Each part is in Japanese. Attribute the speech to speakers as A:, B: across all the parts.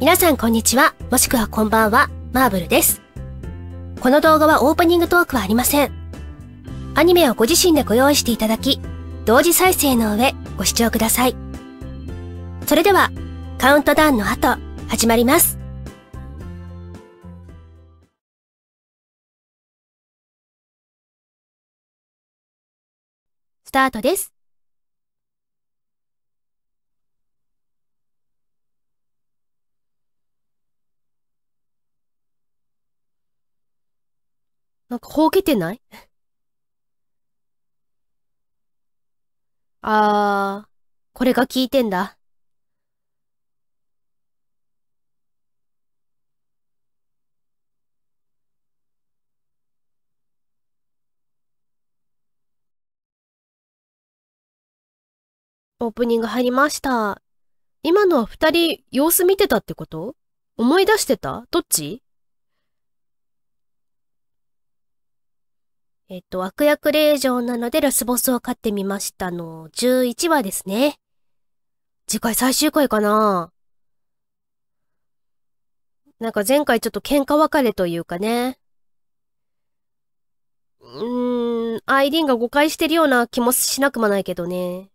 A: 皆さんこんにちは、もしくはこんばんは、マーブルです。この動画はオープニングトークはありません。アニメをご自身でご用意していただき、同時再生の上、ご視聴ください。それでは、カウントダウンの後、始まります。スタートです。なんか、ほうけてない？あー、これが効いてんだ。オープニング入りました。今のは二人様子見てたってこと？思い出してた？どっち？えっと、悪役令嬢なのでラスボスを飼ってみましたの11話ですね。次回最終回かななんか前回ちょっと喧嘩別れというかね。うーん、アイリンが誤解してるような気もしなくもないけどね。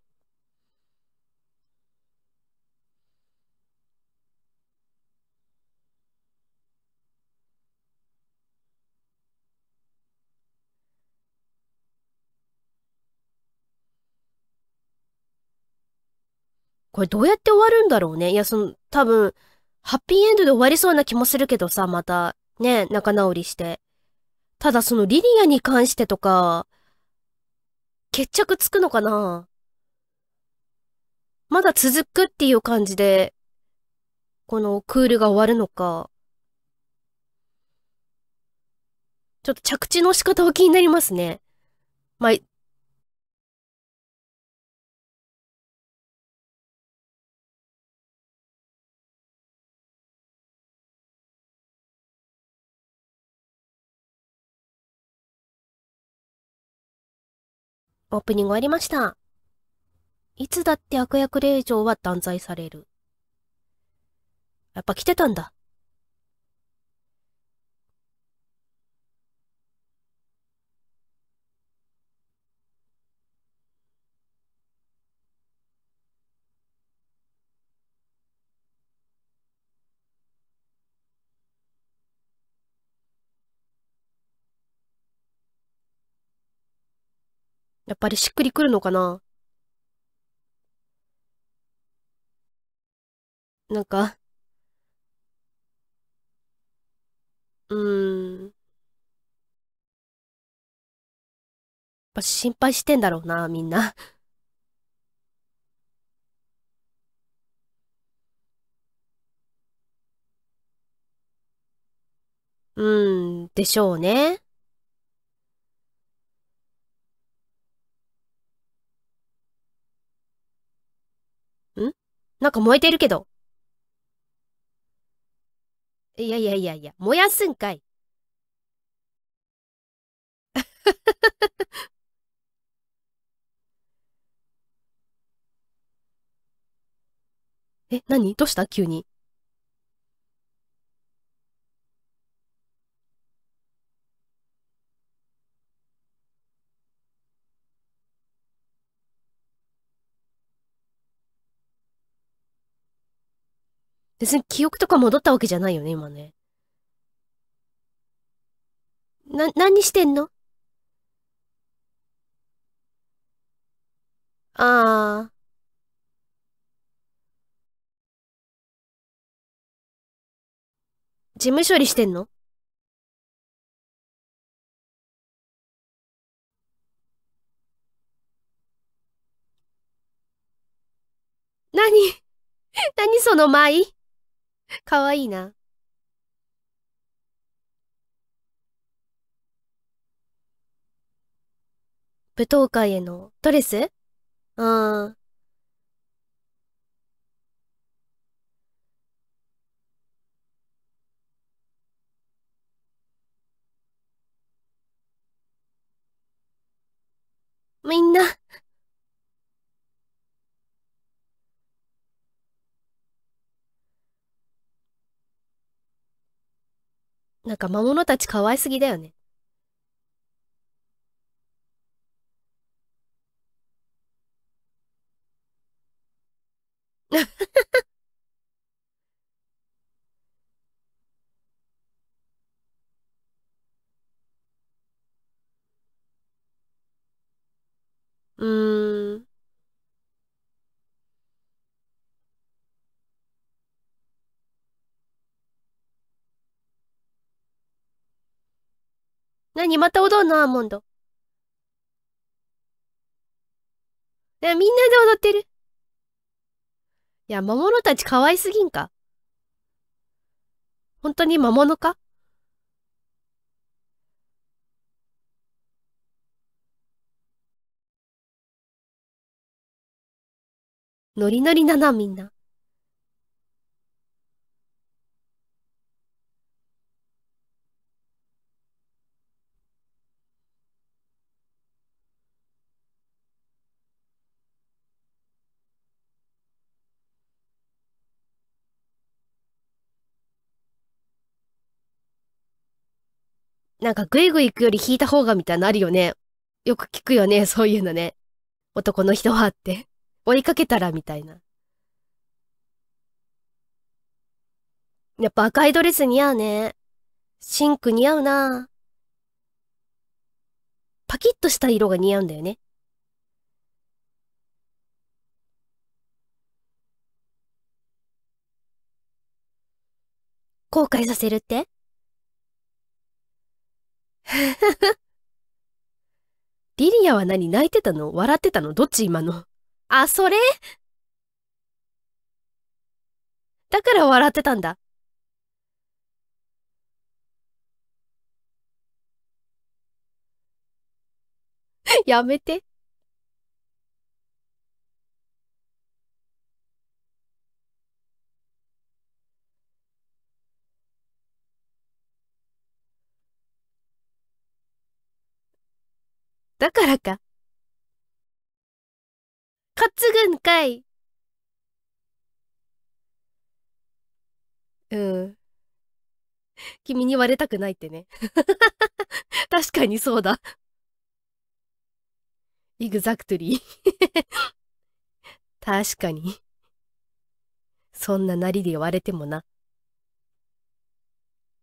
A: これどうやって終わるんだろうね。いや、その、多分、ハッピーエンドで終わりそうな気もするけどさ、また、ね、仲直りして。ただそのリリアに関してとか、決着つくのかなまだ続くっていう感じで、このクールが終わるのか。ちょっと着地の仕方は気になりますね。まあ、オープニング終わりました。いつだって悪役令嬢は断罪される。やっぱ来てたんだ。やっぱりしっくりくるのかな？なんか、うーん。やっぱ心配してんだろうな、みんな。うーん、でしょうね。んなんか燃えてるけど。いやいやいやいや、燃やすんかい。え、何？どうした？急に。別に記憶とか戻ったわけじゃないよね、今ね。な、何してんの？あー。事務処理してんの？何？何その舞かわいいな。舞踏会へのドレス？あー。みんな。なんか魔物たち可愛すぎだよね。うーん。何また踊んのアーモンド。え、みんなで踊ってる。いや、魔物たち可愛すぎんか本当に魔物か？ノリノリだな、みんな。なんかグイグイ行くより引いた方がみたいなのあるよね。よく聞くよね、そういうのね。男の人はって。追いかけたらみたいな。やっぱ赤いドレス似合うね。シンク似合うな。パキッとした色が似合うんだよね。後悔させるって？リリアは何泣いてたの？笑ってたの？どっち今の？あ、それ？だから笑ってたんだ。やめて。だからか。担ぐんかい。うん。君に言われたくないってね。確かにそうだ。イグザクトリー。確かに。そんななりで言われてもな。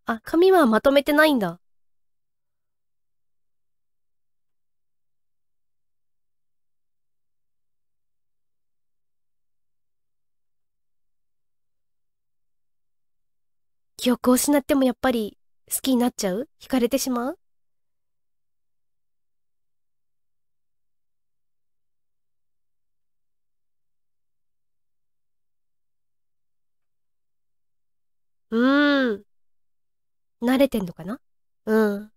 A: あ、髪はまとめてないんだ。記憶を失ってもやっぱり好きになっちゃう？惹かれてしまう？うーん。慣れてんのかな？うん。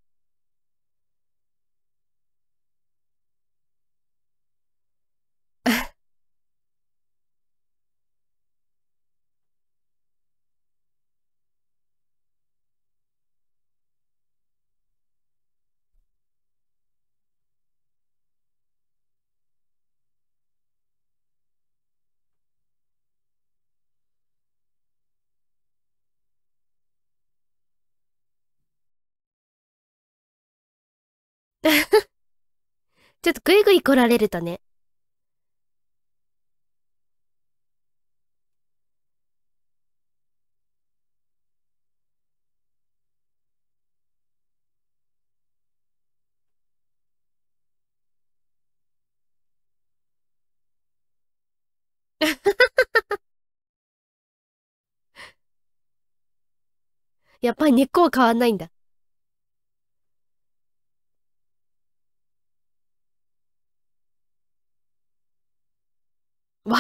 A: ちょっとグイグイ来られるとね。やっぱり根っこは変わんないんだ。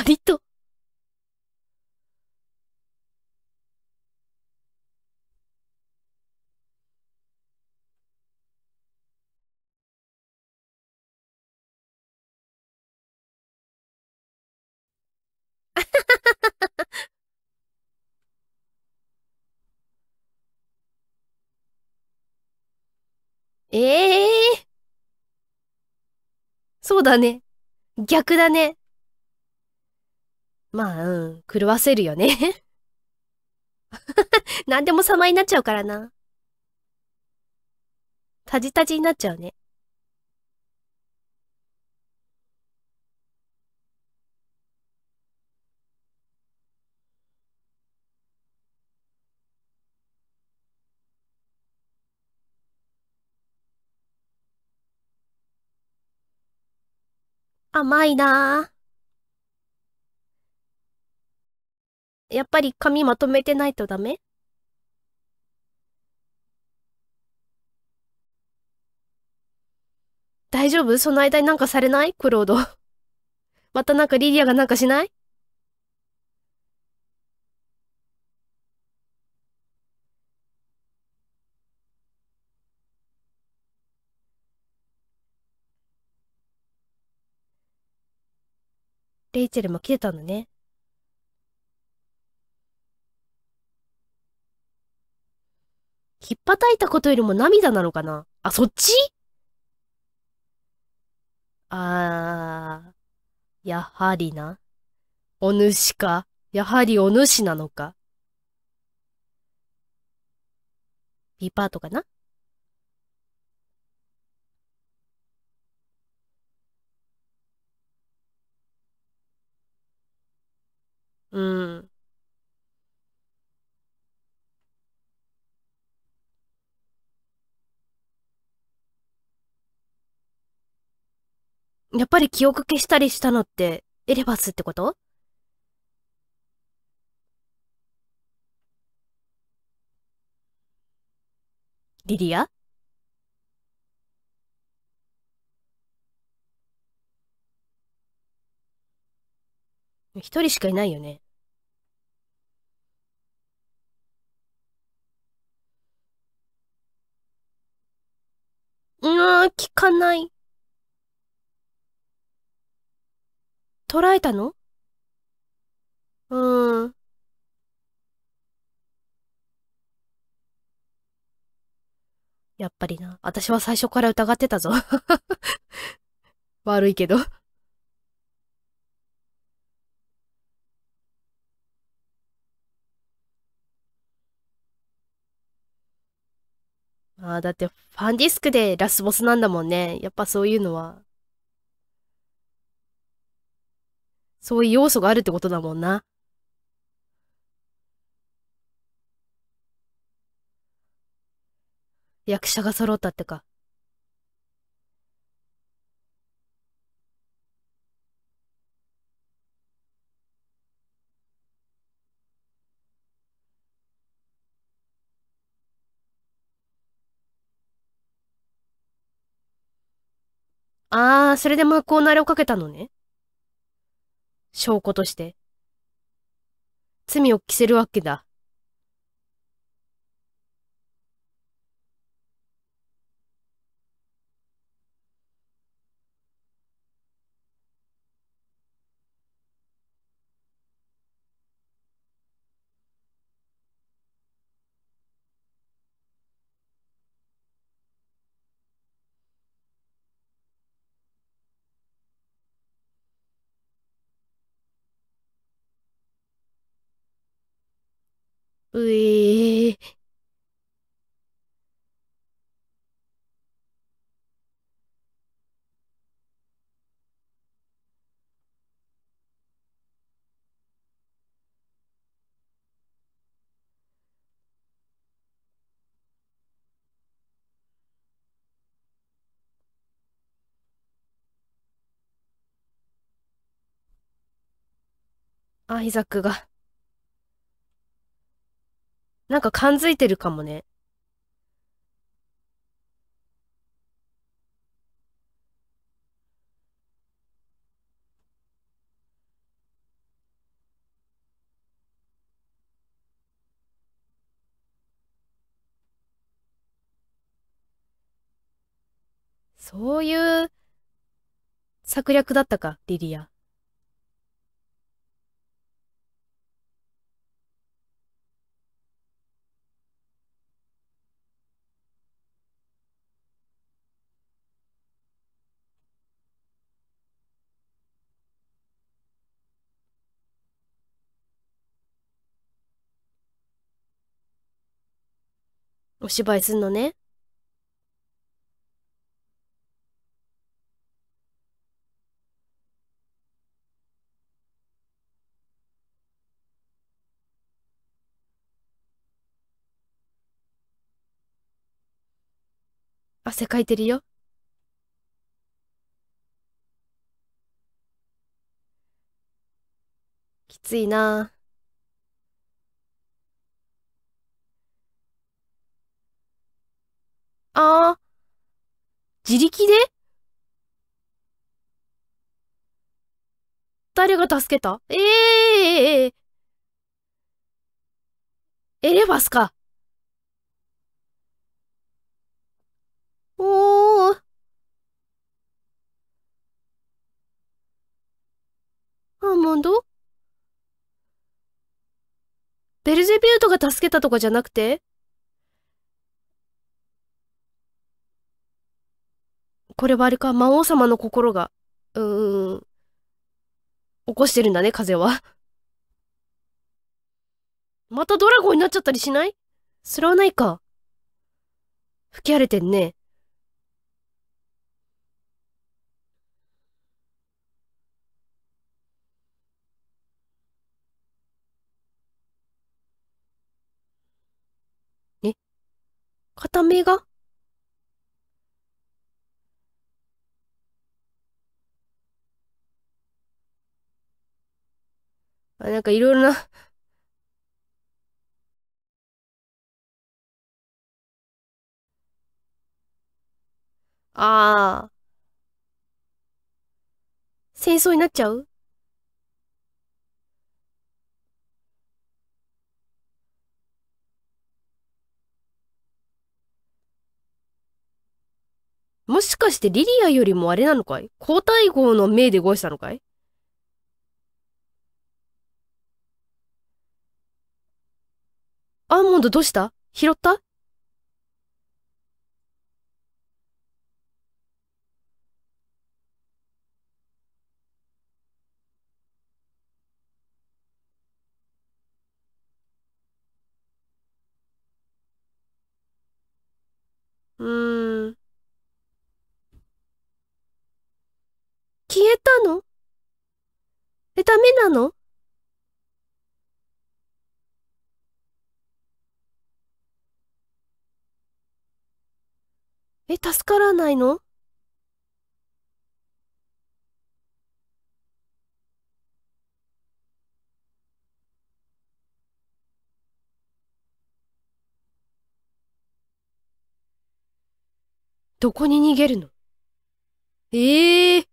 A: 割と。え えー、そうだね。逆だね。まあ、うん。狂わせるよね。何でも様になっちゃうからな。タジタジになっちゃうね。甘いなぁ。やっぱり髪まとめてないとダメ？大丈夫？その間になんかされない？クロード。またなんかリリアがなんかしない？レイチェルも来てたんだね。ひっぱたいたことよりも涙なのかな？あ、そっち？あー、やはりな。お主か。やはりお主なのか。B パートかな？うん。やっぱり記憶消したりしたのって、エレバスってこと？リリア？一人しかいないよね。うーん、聞かない。捉えたの？うーん。やっぱりな。私は最初から疑ってたぞ悪いけどああ、だってファンディスクでラスボスなんだもんね。やっぱそういうのは。そういう要素があるってことだもんな。役者が揃ったってか。ああ、それで魔法のあれをかけたのね。証拠として。罪を着せるわけだ。うえー。アイザックが。なんか感づいてるかもね。そういう策略だったか、リリア。お芝居すんのね。汗かいてるよ。きついなああ、自力で？誰が助けた？ええー、エレバスか。おー。アーモンド？ベルゼビュートが助けたとかじゃなくて？これはあれか、魔王様の心が、うーん、起こしてるんだね、風は。またドラゴンになっちゃったりしない？それはないか。吹き荒れてんね。え？片目が？なんかいろいろな。ああ。戦争になっちゃう？もしかしてリリアよりもあれなのかい？交代号の命で動いてたのかい？アーモンドどうした？拾った？うーん。消えたの？え、ダメなのえ、助からないの？どこに逃げるの？ええー、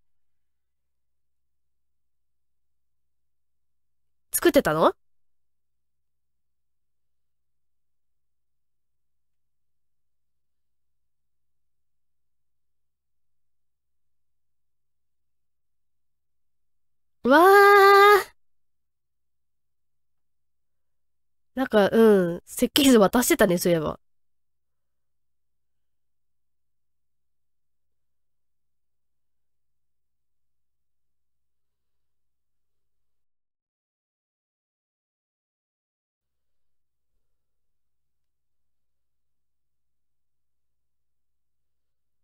A: 作ってたの？わー。なんか、うん。設計図渡してたね、そういえば。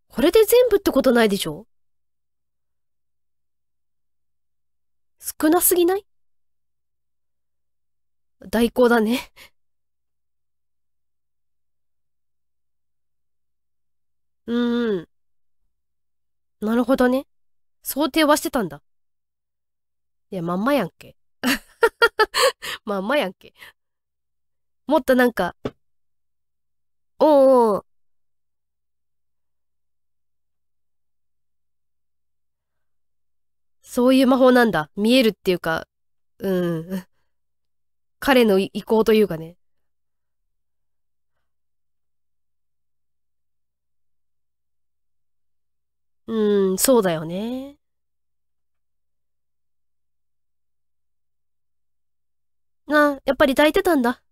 A: これで全部ってことないでしょ？少なすぎない？代行だね。うーん。なるほどね。想定はしてたんだ。いや、まんまやんけ。まんまやんけ。もっとなんか、おうおう、そういう魔法なんだ。見えるっていうか、うん。彼の意向というかね。うん、そうだよね。あ、やっぱり抱いてたんだ。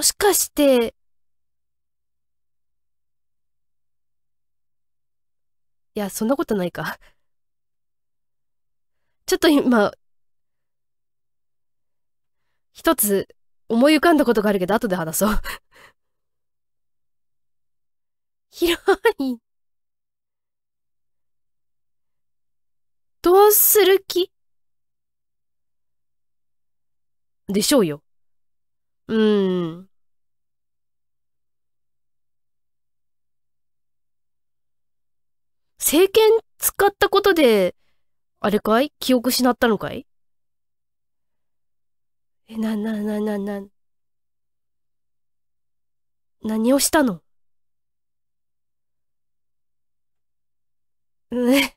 A: もしかして、いや、そんなことないか。ちょっと今、一つ思い浮かんだことがあるけど、後で話そう。広い。どうする気？でしょうよ。うーん。聖剣使ったことで、あれかい？記憶失ったのかい？え、な、な、な、な、な、何をしたの？ねん。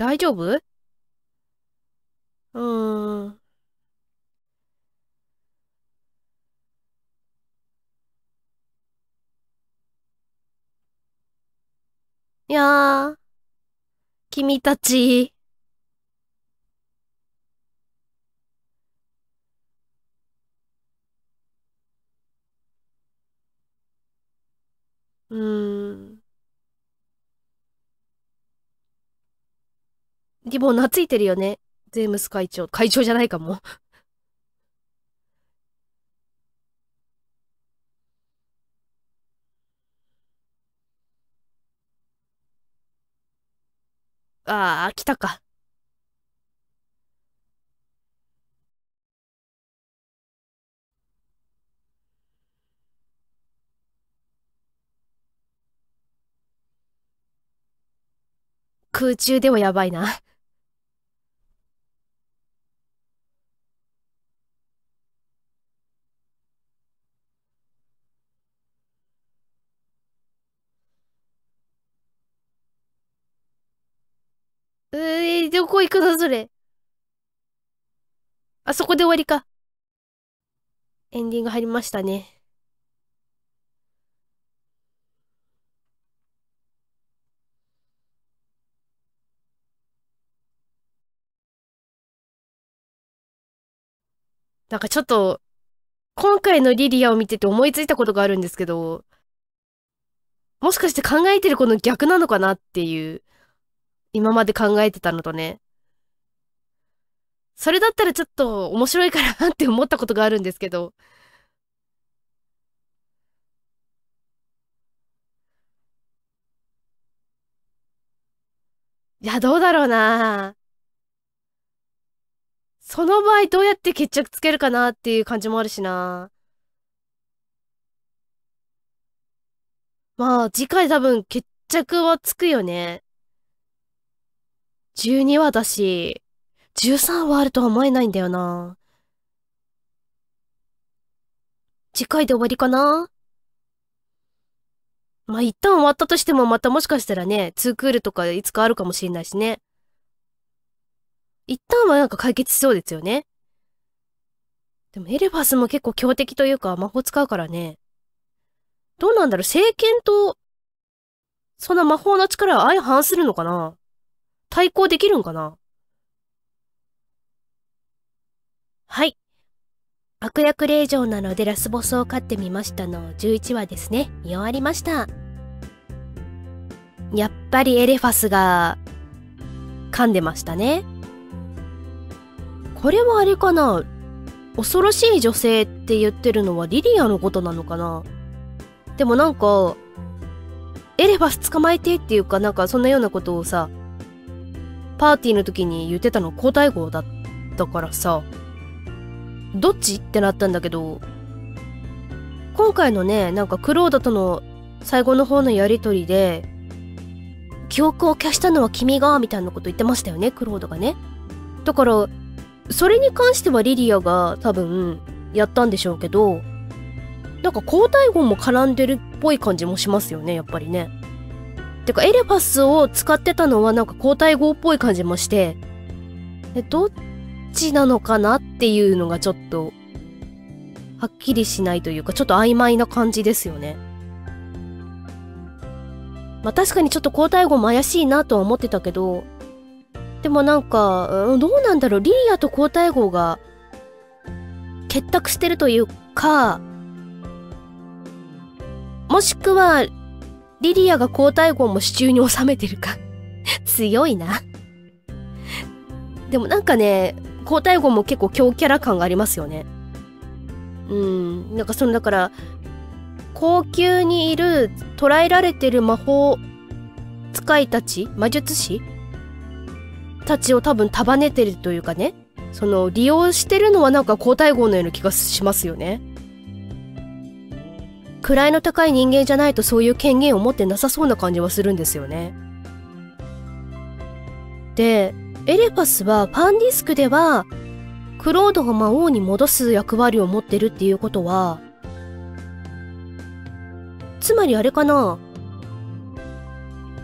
A: 大丈夫？うーん。いやー、君たち。うーん。でも懐いてるよね。ゼームス会長。会長じゃないかも。ああ、来たか。空中ではやばいな。えー、どこ行くのそれ。あそこで終わりか。エンディング入りましたね。なんかちょっと、今回のリリアを見てて思いついたことがあるんですけど、もしかして考えてるこの逆なのかなっていう、今まで考えてたのとね。それだったらちょっと面白いかなって思ったことがあるんですけど。いや、どうだろうなその場合どうやって決着つけるかなっていう感じもあるしな。まあ、次回多分決着はつくよね。12話だし、13話あるとは思えないんだよな。次回で終わりかな？まあ、一旦終わったとしてもまたもしかしたらね、ツークールとかいつかあるかもしれないしね。一旦はなんか解決しそうですよね。でもエレファスも結構強敵というか魔法使うからね。どうなんだろう？聖剣と、その魔法の力は相反するのかな？対抗できるんかな？はい。悪役令嬢なのでラスボスを飼ってみましたの11話ですね。見終わりました。やっぱりエレファスが噛んでましたね。これはあれかな？恐ろしい女性って言ってるのはリリアのことなのかな？でもなんか、エレファス捕まえてっていうかなんかそんなようなことをさ、パーティーの時に言ってたの交代号だったからさ、どっち？ってなったんだけど、今回のね、なんかクロードとの最後の方のやりとりで、記憶を消したのは君が、みたいなこと言ってましたよね、クロードがね。だから、それに関してはリリアが多分やったんでしょうけど、なんか交代語も絡んでるっぽい感じもしますよね、やっぱりね。てか、エレファスを使ってたのはなんか交代語っぽい感じもして、え、どっちなのかなっていうのがちょっと、はっきりしないというか、ちょっと曖昧な感じですよね。まあ確かにちょっと交代後も怪しいなとは思ってたけど、でもなんか、うん、どうなんだろう、リリアと交代号が結託してるというか、もしくは、リリアが交代号も支柱に収めてるか。強いな。でもなんかね、交代号も結構強キャラ感がありますよね。うん、なんかそのだから、高級にいる捕らえられてる魔法使いたち魔術師たちを多分束ねてるというかねその利用してるのはなんか交代号のような気がしますよね位の高い人間じゃないとそういう権限を持ってなさそうな感じはするんですよね。でエレパスはパンディスクではクロードが魔王に戻す役割を持ってるっていうことはつまりあれかな？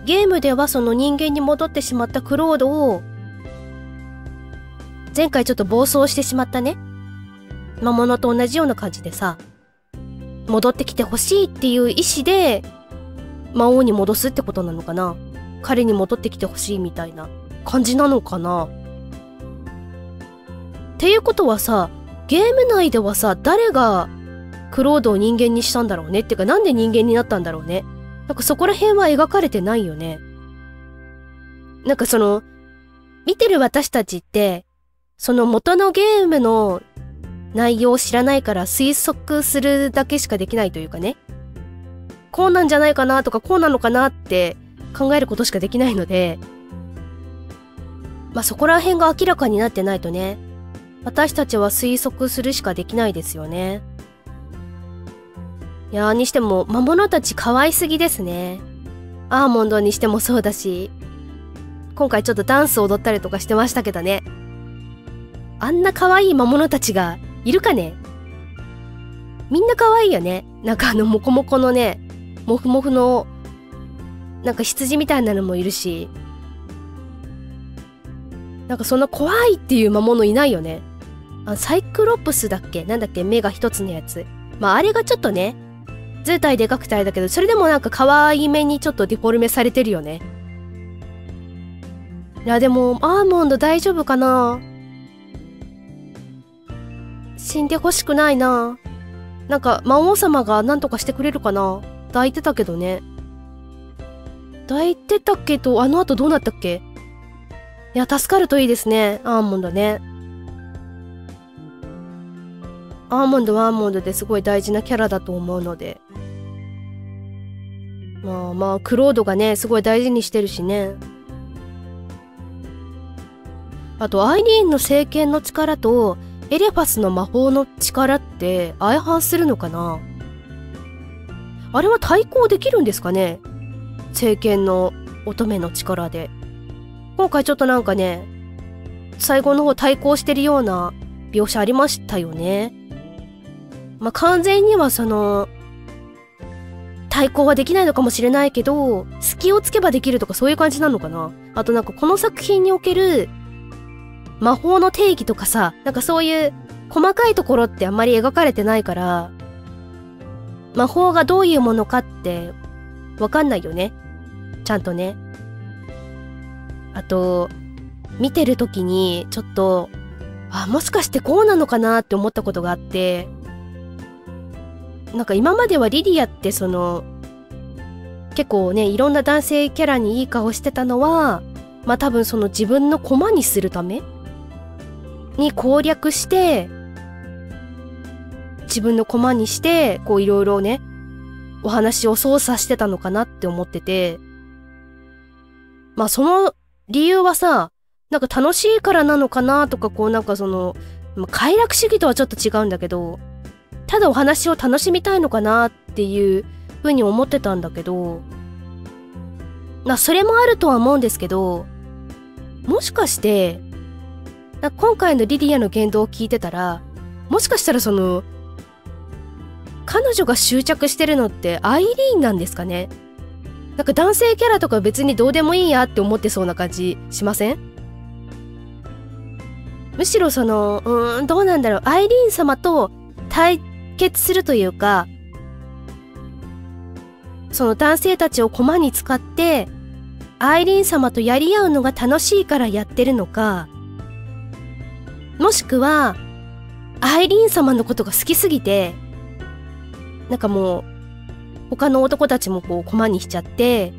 A: ゲームではその人間に戻ってしまったクロードを前回ちょっと暴走してしまったね。魔物と同じような感じでさ。戻ってきてほしいっていう意志で魔王に戻すってことなのかな？彼に戻ってきてほしいみたいな感じなのかな？っていうことはさゲーム内ではさ誰がクロードを人間にしたんだろうね？っていうかなんで人間になったんだろうね？なんかそこら辺は描かれてないよね？なんかその見てる私たちってその元のゲームの内容を知らないから推測するだけしかできないというかねこうなんじゃないかなとかこうなのかなって考えることしかできないのでまあそこら辺が明らかになってないとね私たちは推測するしかできないですよね。いやーにしても魔物たち可愛すぎですね。アーモンドにしてもそうだし、今回ちょっとダンス踊ったりとかしてましたけどね。あんな可愛い魔物たちがいるかね？みんな可愛いよね？なんかあのモコモコのね、モフモフの、なんか羊みたいなのもいるし、なんかそんな怖いっていう魔物いないよね？あサイクロプスだっけ？なんだっけ？目が一つのやつ。まああれがちょっとね、図体でかくてあれだけど、それでもなんか可愛いめにちょっとデフォルメされてるよね。いやでも、アーモンド大丈夫かな？死んでほしくないな。なんか魔王様が何とかしてくれるかな抱いてたけどね。抱いてたけど、あの後どうなったっけ？いや、助かるといいですね。アーモンドね。アーモンドはアーモンドですごい大事なキャラだと思うので。まあまあ、クロードがね、すごい大事にしてるしね。あと、アイリーンの聖剣の力と、エレファスの魔法の力って相反するのかな？あれは対抗できるんですかね？聖剣の乙女の力で。今回ちょっとなんかね、最後の方対抗してるような描写ありましたよね。まあ、完全にはその、対抗はできないのかもしれないけど、隙をつけばできるとかそういう感じなのかな？あとなんかこの作品における魔法の定義とかさ、なんかそういう細かいところってあんまり描かれてないから、魔法がどういうものかってわかんないよね。ちゃんとね。あと、見てる時にちょっと、あ、もしかしてこうなのかなって思ったことがあって、なんか今まではリディアってその結構ねいろんな男性キャラにいい顔してたのはまあ多分その自分の駒にするために攻略して自分の駒にしてこういろいろねお話を操作してたのかなって思ってて。まあその理由はさなんか楽しいからなのかなとかこうなんかその快楽主義とはちょっと違うんだけどただお話を楽しみたいのかなっていうふうに思ってたんだけど、まそれもあるとは思うんですけど、もしかして、今回のリディアの言動を聞いてたら、もしかしたらその、彼女が執着してるのってアイリーンなんですかね？なんか男性キャラとか別にどうでもいいやって思ってそうな感じしません？むしろその、うーん、どうなんだろう？アイリーン様と対決するというか、その男性たちを駒に使って、アイリーン様とやり合うのが楽しいからやってるのか、もしくは、アイリーン様のことが好きすぎて、なんかもう、他の男たちもこう駒にしちゃって、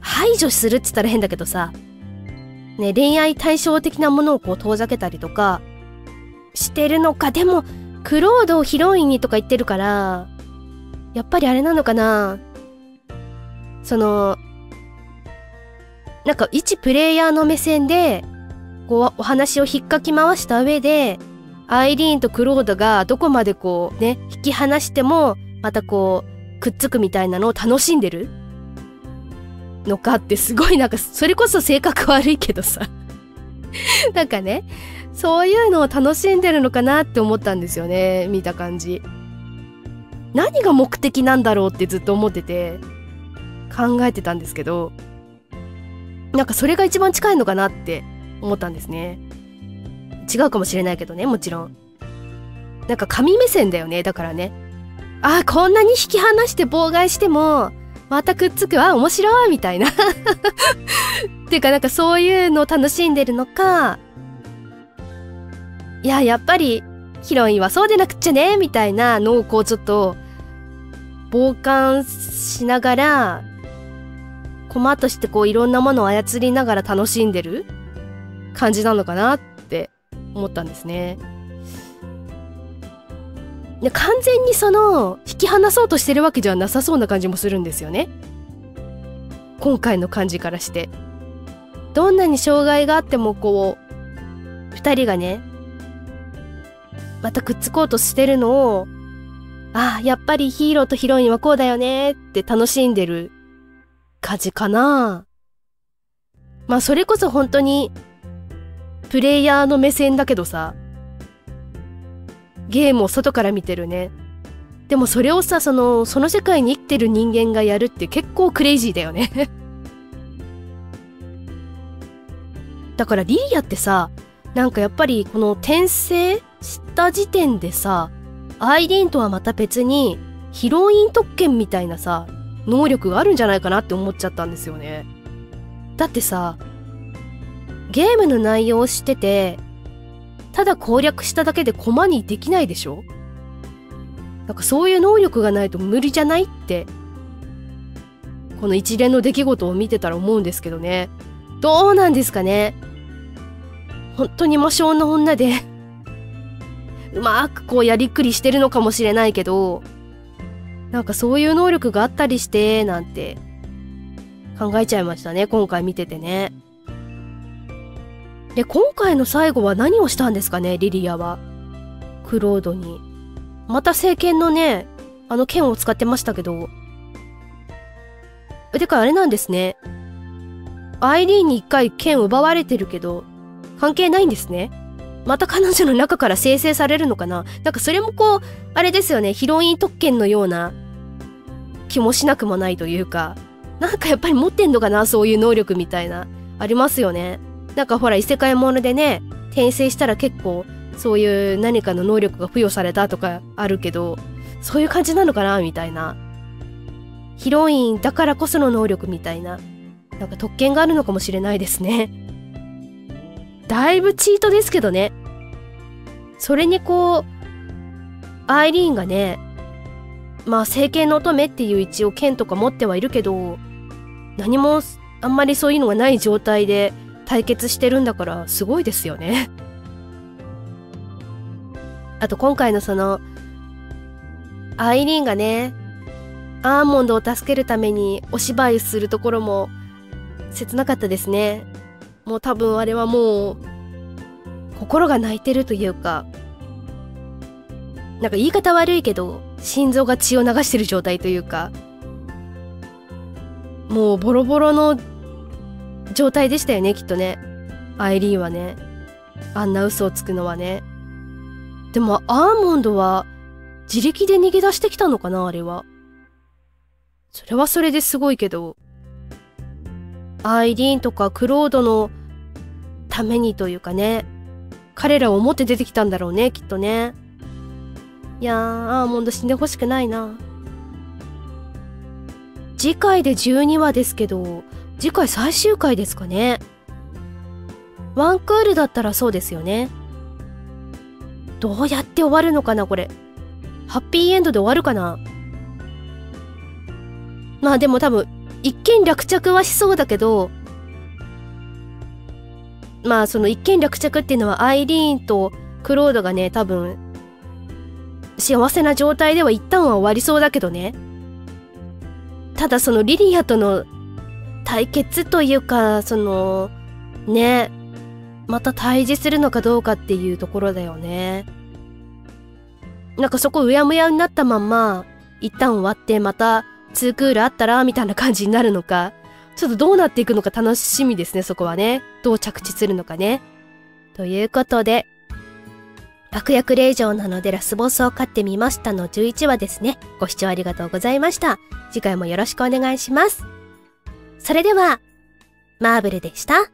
A: 排除するって言ったら変だけどさ、ね、恋愛対象的なものをこう遠ざけたりとか、してるのか。でも、クロードをヒロインにとか言ってるから、やっぱりあれなのかなその、なんか一プレイヤーの目線で、こうお話を引っかき回した上で、アイリーンとクロードがどこまでこうね、引き離しても、またこう、くっつくみたいなのを楽しんでるのかってすごいなんか、それこそ性格悪いけどさ。なんかね、そういうのを楽しんでるのかなって思ったんですよね、見た感じ。何が目的なんだろうってずっと思ってて、考えてたんですけど、なんかそれが一番近いのかなって思ったんですね。違うかもしれないけどね、もちろん。なんか神目線だよね、だからね。ああ、こんなに引き離して妨害しても、またくっつくわ、面白いみたいな っていうかなんかそういうのを楽しんでるのか、いや、やっぱりヒロインはそうでなくっちゃね、みたいなのをこうちょっと、傍観しながら、コマとしてこういろんなものを操りながら楽しんでる感じなのかなって思ったんですね。で完全にその引き離そうとしてるわけではなさそうな感じもするんですよね。今回の感じからして。どんなに障害があってもこう2人がねまたくっつこうとしてるのをああやっぱりヒーローとヒロインはこうだよねって楽しんでる感じかな。まあそれこそ本当にプレイヤーの目線だけどさゲームを外から見てるね。でもそれをさ、その、その世界に生きてる人間がやるって結構クレイジーだよね だからリリアってさ、なんかやっぱりこの転生した時点でさ、アイリーンとはまた別にヒロイン特権みたいなさ、能力があるんじゃないかなって思っちゃったんですよね。だってさ、ゲームの内容を知ってて、ただ攻略しただけで駒にできないでしょ？なんかそういう能力がないと無理じゃないってこの一連の出来事を見てたら思うんですけどね。どうなんですかね？本当に魔性の女でうまくこうやりっくりしてるのかもしれないけどなんかそういう能力があったりしてなんて考えちゃいましたね今回見ててね。で、今回の最後は何をしたんですかね、リリアは。クロードに。また聖剣のね、あの剣を使ってましたけど。てかあれなんですね。アイリーンに一回剣奪われてるけど、関係ないんですね。また彼女の中から生成されるのかななんかそれもこう、あれですよね、ヒロイン特権のような気もしなくもないというか、なんかやっぱり持ってんのかなそういう能力みたいな、ありますよね。なんかほら異世界ものでね転生したら結構そういう何かの能力が付与されたとかあるけどそういう感じなのかなみたいな。ヒロインだからこその能力みたいな。なんか特権があるのかもしれないですね。だいぶチートですけどね。それにこうアイリーンがねまあ聖剣の乙女っていう一応剣とか持ってはいるけど何もあんまりそういうのがない状態で対決してるんだからすごいですよね。あと今回のそのアイリーンがねアーモンドを助けるためにお芝居するところも切なかったですね。もう多分あれはもう心が泣いてるというかなんか言い方悪いけど心臓が血を流してる状態というかもうボロボロの状態でしたよねきっとね。アイリーンはね。あんな嘘をつくのはね。でもアーモンドは自力で逃げ出してきたのかなあれは。それはそれですごいけど。アイリーンとかクロードのためにというかね。彼らを思って出てきたんだろうね、きっとね。いやー、アーモンド死んでほしくないな。次回で12話ですけど、次回最終回ですかね。ワンクールだったらそうですよね。どうやって終わるのかな、これ。ハッピーエンドで終わるかなまあでも多分、一見落着はしそうだけど、まあその一見落着っていうのはアイリーンとクロードがね、多分、幸せな状態では一旦は終わりそうだけどね。ただそのリリアとの対決というか、その、ね、また対峙するのかどうかっていうところだよね。なんかそこうやむやになったまんま、一旦終わってまた2クールあったらみたいな感じになるのか、ちょっとどうなっていくのか楽しみですね、そこはね。どう着地するのかね。ということで、悪役令嬢なのでラスボスを飼ってみましたの11話ですね。ご視聴ありがとうございました。次回もよろしくお願いします。それでは、マーブルでした。